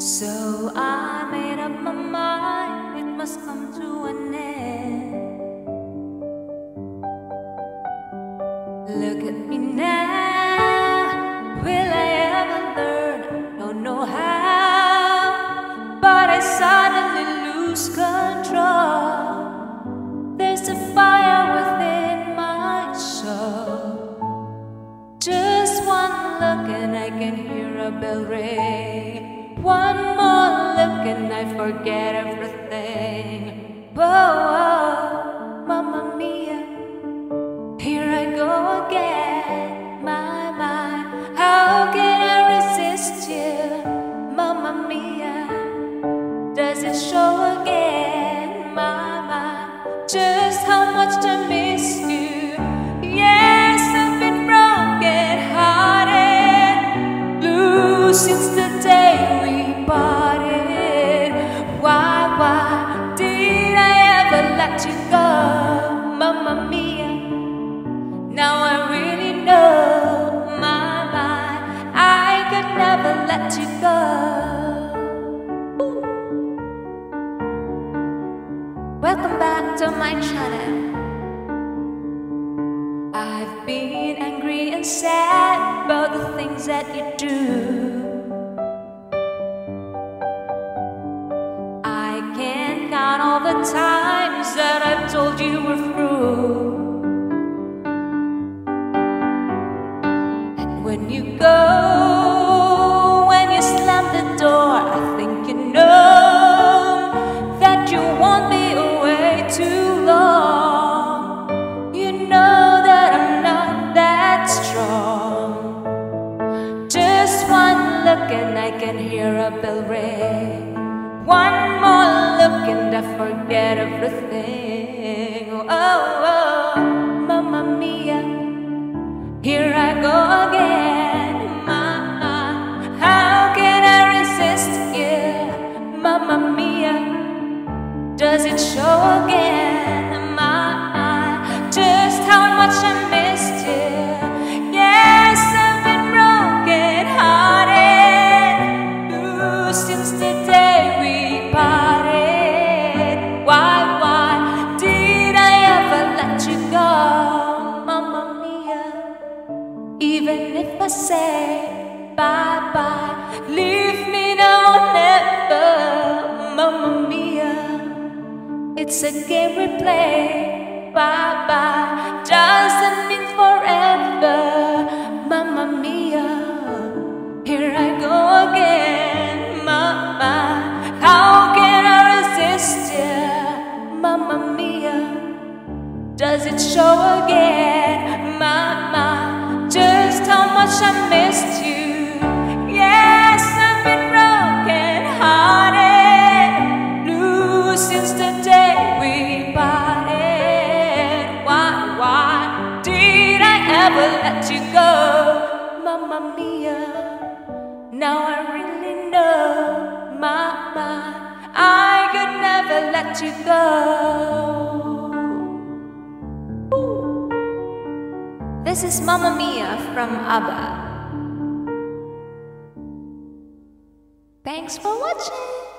So I made up my mind it must come to an end. Look at me now. Will I ever learn? Don't know how. But I suddenly lose control. There's a fire within my soul. Just one look and I can hear a bell ring. One more look and I forget everything. Whoa, mamma mia, here I go again. My, my, how can I resist you, mamma mia? Does it show again, my, my, just how much I miss you? Yes, I've been broken hearted, blue since the day I've been angry and sad about the things that you do. I can't count all the times that I've told you we're through. And when you go, look and I can hear a bell ring. One more look and I forget everything. Oh, oh, Even if I say bye bye, leave me now or never, Mamma Mia. It's a game we play. Bye bye doesn't mean forever, Mamma Mia. Here I go again, Mama. How can I resist you, Mamma Mia? Does it show again, let you go, Mamma Mia? Now I really know, I could never let you go. This is Mamma Mia from ABBA. Thanks for watching.